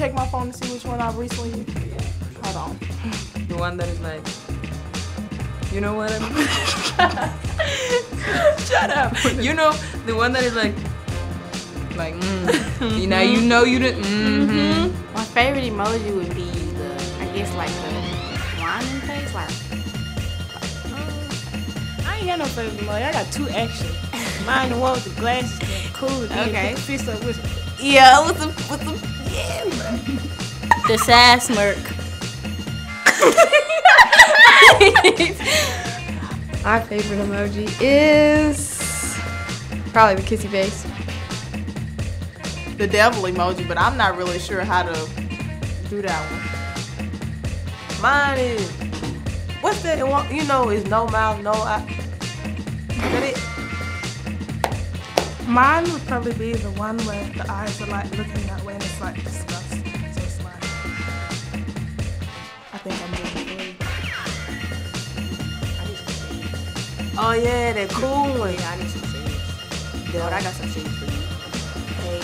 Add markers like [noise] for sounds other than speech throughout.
check my phone to see which one I've recently used. Hold on. The one that is like, you know what I mean? [laughs] Shut up. You know the one that is like, like, mm. [laughs] you know, you know you didn't. Mm-hmm. My favorite emoji would be the, I guess like the whining face, like. I ain't got no favorite emoji. I got two actually. [laughs] Mine the one with the glasses. Cool. Okay. put Fist up with Yeah, with the with the yeah. the sad smirk. My favorite emoji is probably the kissy face. the devil emoji, but I'm not really sure how to do that one. Mine is, what's that? one- You know, is no mouth, no eye. Is that it? Mine would probably be the one where the eyes are like looking that way and it's like disgust. So it's like, I think I'm doing three. I need some shades. Oh yeah, that cool one. Yeah, I need some shades. Yeah. But I got some shades for you. Hey,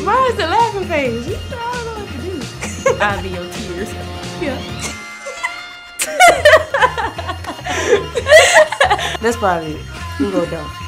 [laughs] Mine is the laughing face. You know, I don't know what to do. [laughs] I'll be your tears. Yeah. [laughs] That's probably it. You go dumb.